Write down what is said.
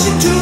should do